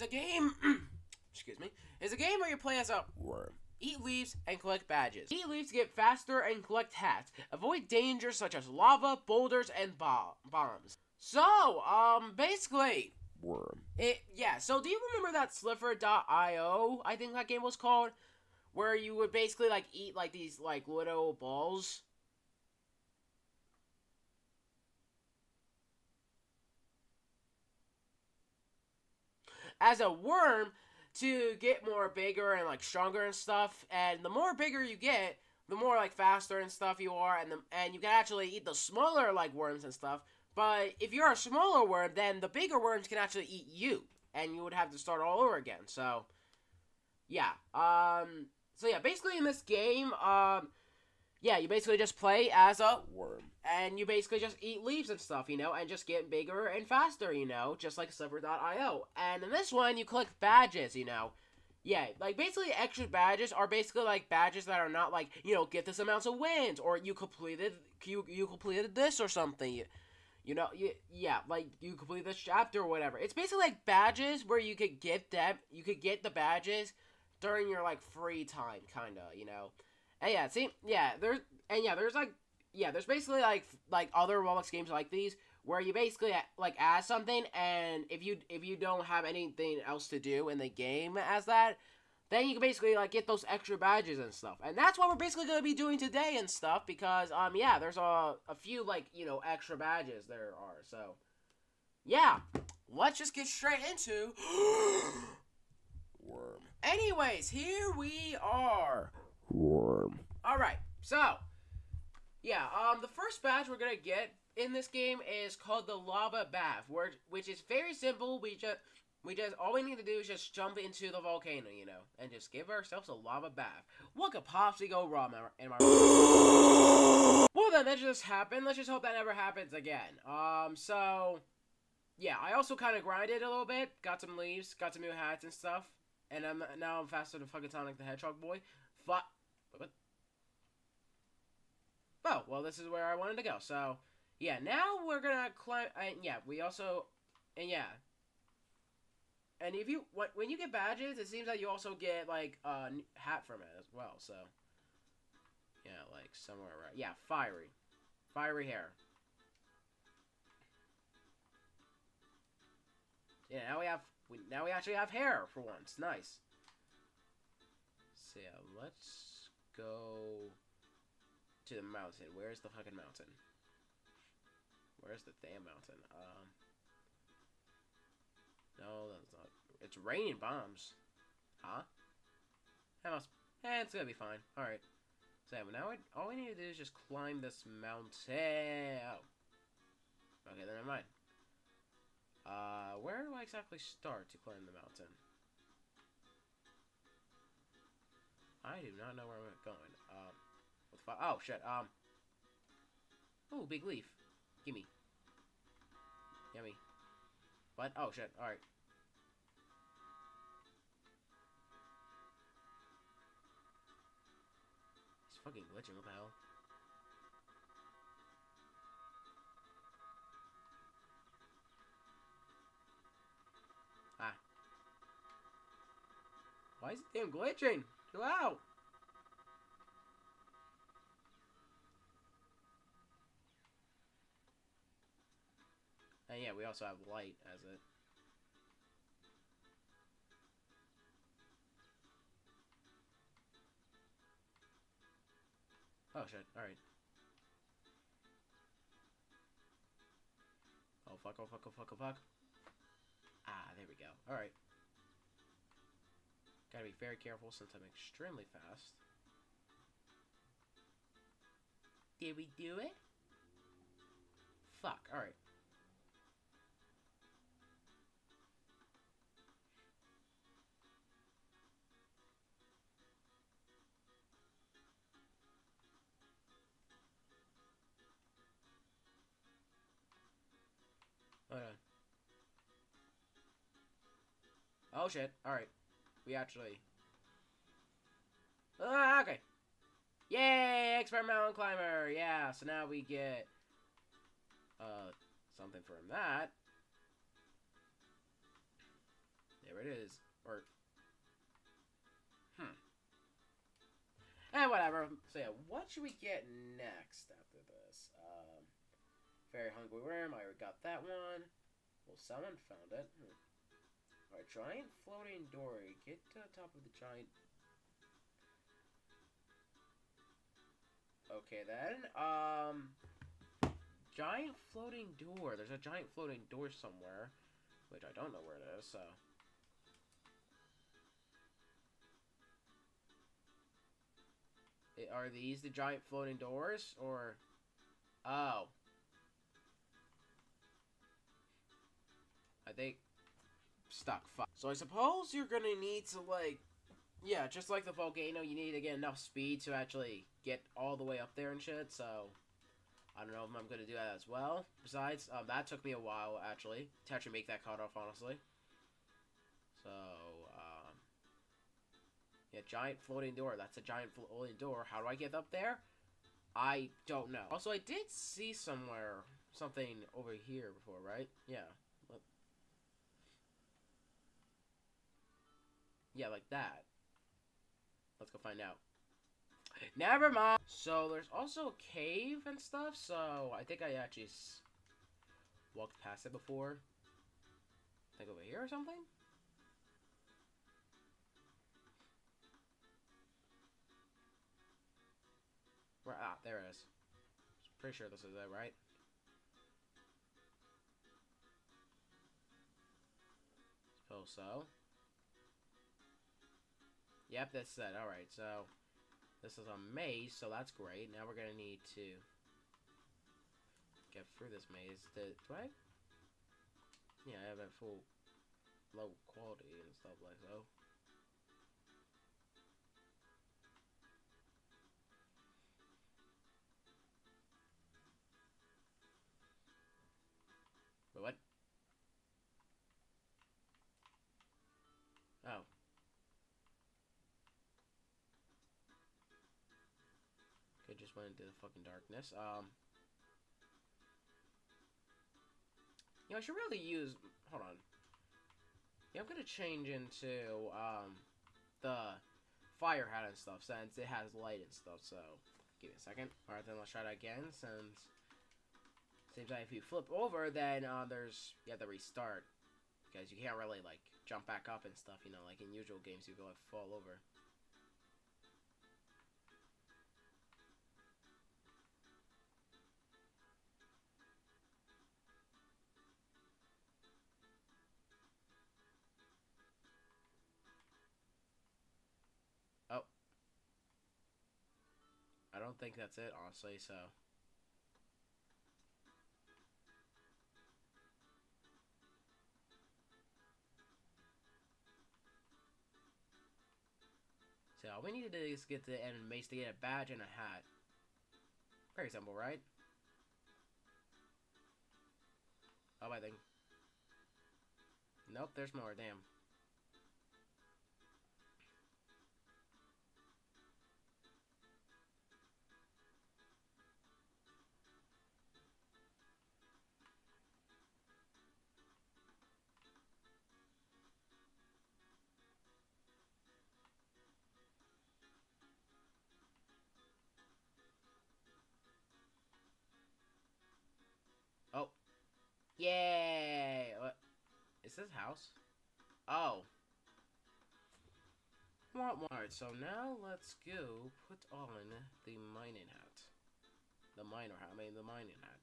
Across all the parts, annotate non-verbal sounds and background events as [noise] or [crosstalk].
is a game. [clears throat] excuse me. Is a game where you play as a worm. Eat leaves and collect badges. Eat leaves to get faster and collect hats. Avoid dangers such as lava, boulders, and bo bombs. So, um, basically, Worm. it yeah. So, do you remember that Slither.io? I think that game was called, where you would basically like eat like these like little balls. As a worm to get more bigger and like stronger and stuff, and the more bigger you get, the more like faster and stuff you are, and the, and you can actually eat the smaller like worms and stuff. But if you're a smaller worm, then the bigger worms can actually eat you, and you would have to start all over again. So, yeah. Um. So yeah, basically in this game, um, yeah, you basically just play as a Worm. and you basically just eat leaves and stuff, you know, and just get bigger and faster, you know, just like Slither.io. And in this one, you collect badges, you know. Yeah, like basically extra badges are basically like badges that are not like, you know, get this amount of wins or you completed you you completed this or something. You, know, you, yeah, like you completed this chapter or whatever. It's basically like badges where you could get them, you could get the badges during your like free time, kind of, you know. And yeah, see, yeah, there's and yeah, there's like yeah, there's basically like like other Roblox games like these where you basically like add something, and if you if you don't have anything else to do in the game as that, then you can basically like get those extra badges and stuff, and that's what we're basically gonna be doing today and stuff because um yeah, there's a a few like you know extra badges there are so yeah, let's just get straight into. [gasps] [gasps] Worm. Anyways, here we are. Worm. All right, so yeah, um, the first badge we're gonna get in this game is called the lava bath, where which is very simple. We just we just all we need to do is just jump into the volcano, you know, and just give ourselves a lava bath. What could possibly go wrong? Am I- am [laughs] well, then that just happened. Let's just hope that never happens again. Um, so yeah, I also kind of grinded a little bit, got some leaves, got some new hats and stuff, and I'm now I'm faster than fucking Sonic the Hedgehog boy. But what? Oh, well, this is where I wanted to go. So, yeah, now we're gonna climb. And yeah, we also, and yeah, and if you when when you get badges, it seems like you also get like a hat from it as well. So, yeah, like somewhere right. Yeah, fiery, fiery hair. Yeah, now we have we, now we actually have hair for once. Nice. So yeah, let's go to the mountain. Where's the fucking mountain? Where's the damn mountain? Um. No, that's not. It's raining bombs. Huh? That must. Eh, it's gonna be fine. All right. So now we, all we need to do is just climb this mountain. Oh. Okay, then never mind. Uh, where do I exactly start to climb the mountain? I do not know where I'm going. The fuck? Oh, shit. Um. Oh, big leaf. Gimme. Yummy. What? Oh, shit. Alright. He's fucking glitching. What the hell? Ah. Why is it damn glitching? Chill out. And yeah, we also have light as it. Oh shit, alright. Oh fuck, oh fuck, oh fuck, oh fuck. Ah, there we go. Alright. Gotta be very careful since I'm extremely fast. Did we do it? Fuck, alright. Oh shit, alright. We actually... Ah, okay. Yay, expert mountain climber. Yeah, so now we get uh something from that. There it is. Or Hmm. And whatever. So yeah, what should we get next after this? Um, very hungry worm. I already got that one. Well, someone found it. Hmm. Alright, giant floating dory. Get to the top of the giant. Okay then. Um, giant floating door. There's a giant floating door somewhere, which I don't know where it is. So. Are these the giant floating doors? Or... Oh. I think... Stuck. So I suppose you're gonna need to, like... Yeah, just like the volcano, you need to get enough speed to actually get all the way up there and shit, so... I don't know if I'm gonna do that as well. Besides, um, that took me a while, actually, to actually make that cutoff, honestly. So, yeah, giant floating door. That's a giant floating door. How do I get up there? I don't know. Also, I did see somewhere something over here before, right? Yeah. Yeah, like that. Let's go find out. Never mind. So, there's also a cave and stuff, so I think I actually walked past it before. Like over here or something? Ah, there it is. Pretty sure this is it, right? Suppose so. Yep, that's it. Alright, so this is a maze, so that's great. Now we're gonna need to get through this maze. Do, do I? Yeah, I have it full low quality and stuff like so. Just went into the fucking darkness. Um. You know, I should really use... Hold on. Yeah, I'm gonna change into, um, the fire hat and stuff, since it has light and stuff, so... Give me a second. Alright, then let's try that again, since... Seems like if you flip over, then uh, there's you have to restart because you can't really like jump back up and stuff. You know, like in usual games, you go like fall over. Don't think that's it, honestly, so... So all we need to do is get the mace to get a badge and a hat. Very simple, right? Oh, I think. Nope, there's more, damn. Yay! What? Is this house? Oh. Alright, so now let's go put on the mining hat. The miner hat, I mean the mining hat.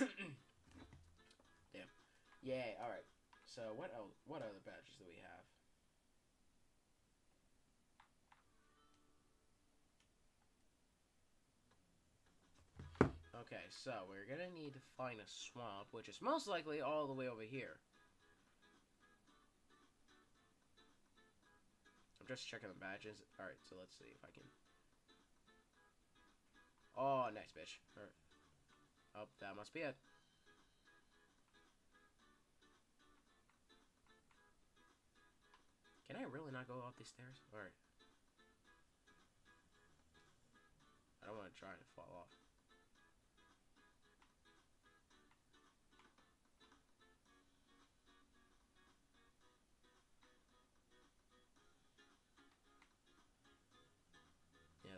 [coughs] Damn. Yay, alright. So what else, what other badges do we have? Okay, so we're gonna need to find a swamp, which is most likely all the way over here. I'm just checking the badges. Alright, so let's see if I can... Oh, nice, bitch. Right. Oh, that must be it. Can I really not go up these stairs? Alright. I don't want to try to fall off.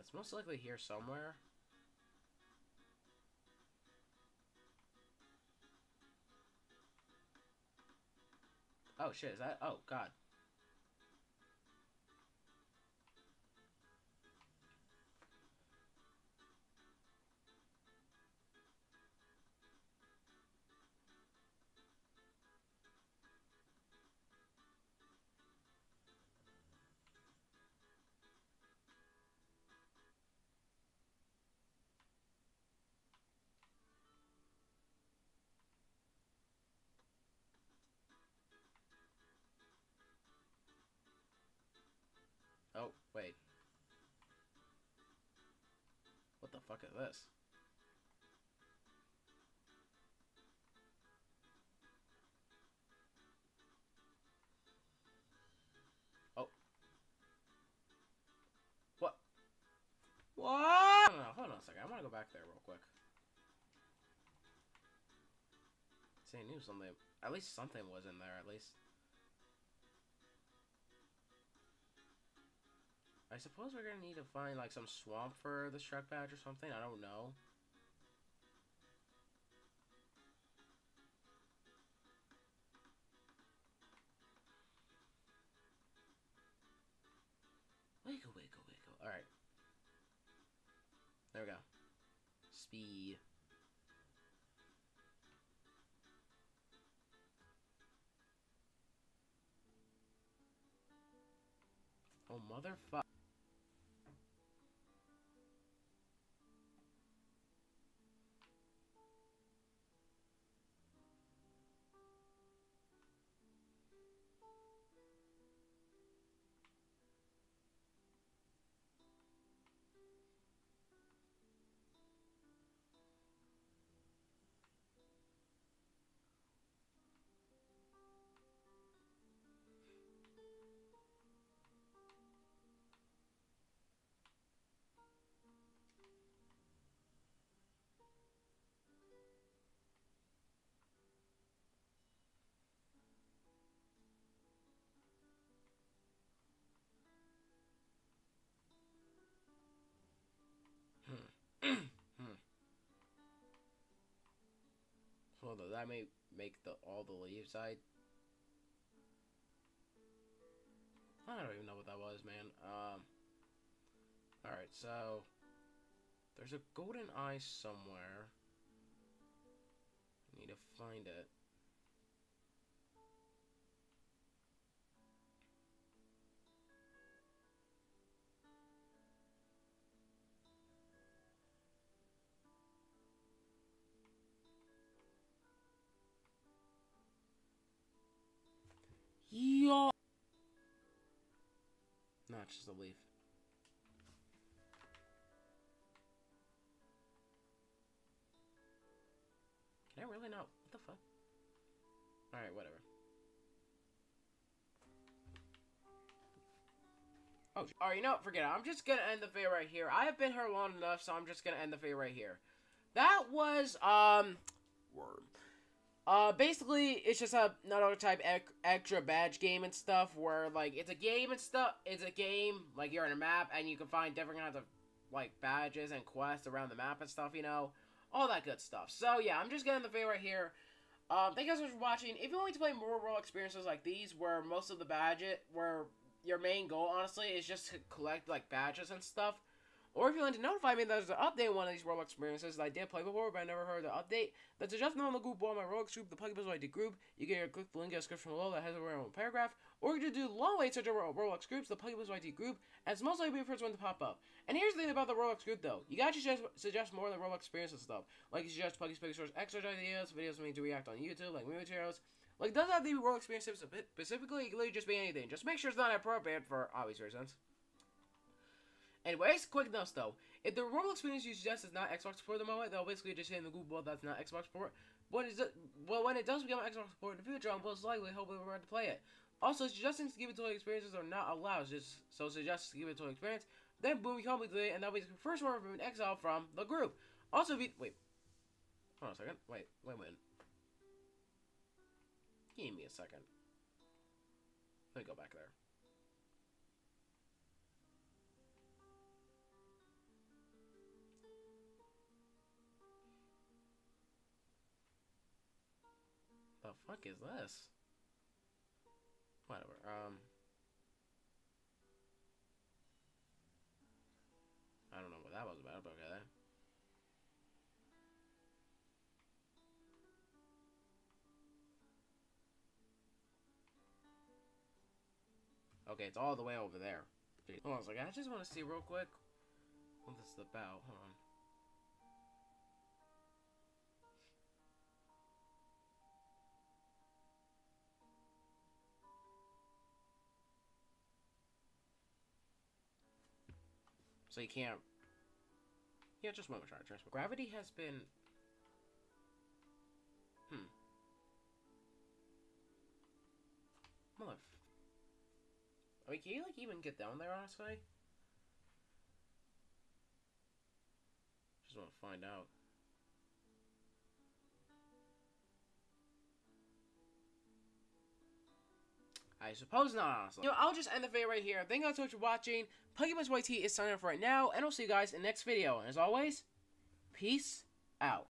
It's most likely here somewhere. Oh shit, is that? Oh god. Oh, wait. What the fuck is this? Oh. What? What? No, no, hold on a second. I want to go back there real quick. See, I knew something. At least something was in there, at least. I suppose we're gonna need to find like some swamp for the Shrek badge or something. I don't know. Wiggle, wiggle, wiggle. Alright. There we go. Speed. Oh, motherfucker. Hold on, that may make the all the leaves side. I don't even know what that was, man. Um. All right, so there's a golden eye somewhere. I need to find it. No, it's just a leaf. Can I really not? What the fuck? Alright, whatever. Oh, alright, you know what? Forget it. I'm just gonna end the video right here. I have been here long enough, so I'm just gonna end the video right here. That was, um... Word. Uh, basically, it's just a another type ec- extra badge game and stuff where like it's a game and stuff. It's a game like you're on a map and you can find different kinds of like badges and quests around the map and stuff. You know, all that good stuff. So yeah, I'm just getting the video right here. Um, thank you guys for watching. If you want me to play more world experiences like these, where most of the badge, where your main goal honestly is just to collect like badges and stuff, or if you want to notify me that there's an update on one of these Roblox experiences that I did play before, but I never heard the update, that's just on the group on my Roblox group, the PuggyPugsonYT group. You can click the link in the description below that has a own paragraph, or you can do long way search of Roblox groups, the PuggyPugsonYT group, it's most likely the first one to pop up. And here's the thing about the Roblox group though, you guys suggest, suggest more than Roblox experiences stuff, like you suggest Pokey Space Source extra ideas, videos me to react on YouTube, like movie materials. Like, doesn't have to be Roblox experiences specifically, it could just be anything. Just make sure it's not appropriate for obvious reasons. Anyways, quick notes though. If the Roblox experience you suggest is not Xbox support at the moment, they'll basically just say in the Google that's not Xbox support. But is it, well, when it does become Xbox support in the future, I'm most likely hoping we're going to play it. Also, suggestions to give it to experiences are not allowed, just so suggest to give it to experience. Then boom, we complete it, and that'll be the first one from an exile from the group. Also, if you, wait, hold on a second, wait, wait minute. Give me a second. Let me go back there. Fuck is this? Whatever. Um. I don't know what that was about, but okay. Okay, it's all the way over there. Hold on, I was like, I just want to see real quick what this is about. Hold on. So you can't. Yeah, just more try. Transfer. Gravity has been. Hmm. Mother. I mean, can you like even get down there? Honestly. Just want to find out. I suppose not, honestly. You know, I'll just end the video right here. Thank you guys so much for watching. Pokemon YT is signing off right now, and I'll see you guys in the next video. And as always, peace out.